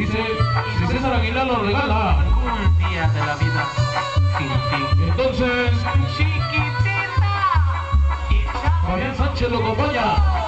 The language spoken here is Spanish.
Dice, si César Aguilar lo regala. Un día de la vida sin ti. Entonces, chiquitita. Fabián Sánchez lo acompaña.